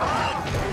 Ah!